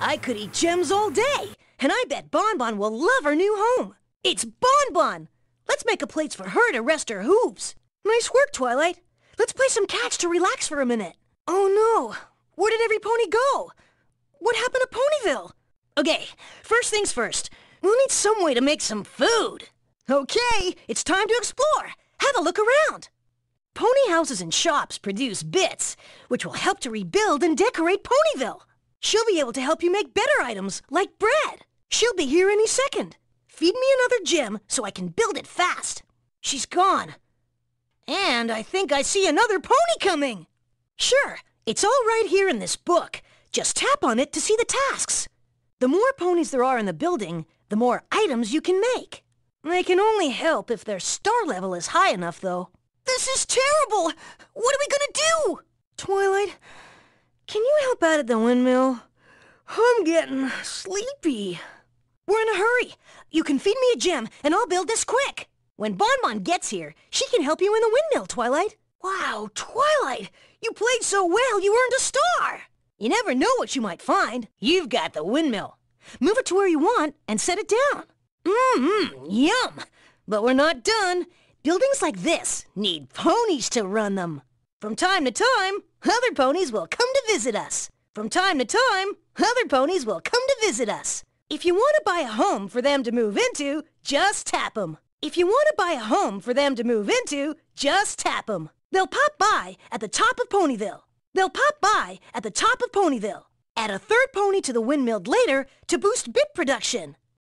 I could eat gems all day, and I bet Bon Bon will love her new home. It's Bon Bon! Let's make a place for her to rest her hooves. Nice work, Twilight. Let's play some catch to relax for a minute. Oh no! Where did every pony go? What happened to Ponyville? Okay, first things first. We'll need some way to make some food. Okay, it's time to explore. Have a look around. Pony houses and shops produce bits, which will help to rebuild and decorate Ponyville. She'll be able to help you make better items, like bread. She'll be here any second. Feed me another gem so I can build it fast. She's gone. And I think I see another pony coming. Sure, it's all right here in this book. Just tap on it to see the tasks. The more ponies there are in the building, the more items you can make. They can only help if their star level is high enough, though. This is terrible! What are we gonna do? Twilight, can you help out at the windmill? I'm getting sleepy. We're in a hurry. You can feed me a gem, and I'll build this quick. When Bon Bon gets here, she can help you in the windmill, Twilight. Wow, Twilight! You played so well, you earned a star! You never know what you might find. You've got the windmill. Move it to where you want and set it down. Mmm, yum! But we're not done. Buildings like this need ponies to run them. From time to time, other ponies will come visit us. From time to time, other ponies will come to visit us. If you want to buy a home for them to move into, just tap them. If you want to buy a home for them to move into, just tap them. They'll pop by at the top of Ponyville. They'll pop by at the top of Ponyville. Add a third pony to the windmill later to boost bit production.